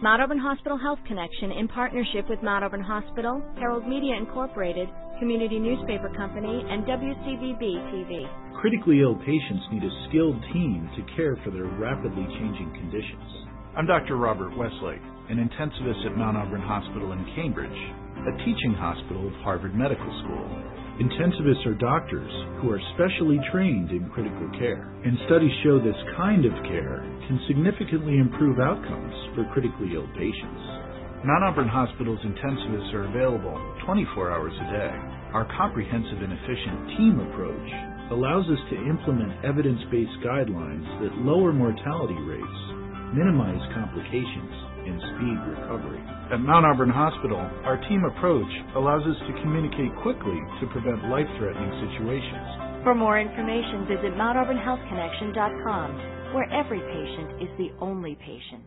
Mount Auburn Hospital Health Connection, in partnership with Mount Auburn Hospital, Herald Media Incorporated, Community Newspaper Company, and WCVB TV. Critically ill patients need a skilled team to care for their rapidly changing conditions. I'm Dr. Robert Westlake, an intensivist at Mount Auburn Hospital in Cambridge, a teaching hospital of Harvard Medical School. Intensivists are doctors who are specially trained in critical care, and studies show this kind of care can significantly improve outcomes for critically ill patients. Mount Auburn Hospital's intensivists are available 24 hours a day. Our comprehensive and efficient team approach allows us to implement evidence based guidelines that lower mortality rates, minimize complications, and speed recovery. At Mount Auburn Hospital, our team approach allows us to communicate quickly to prevent life threatening situations. For more information, visit MountAuburnHealthConnection.com, where every patient is the only patient.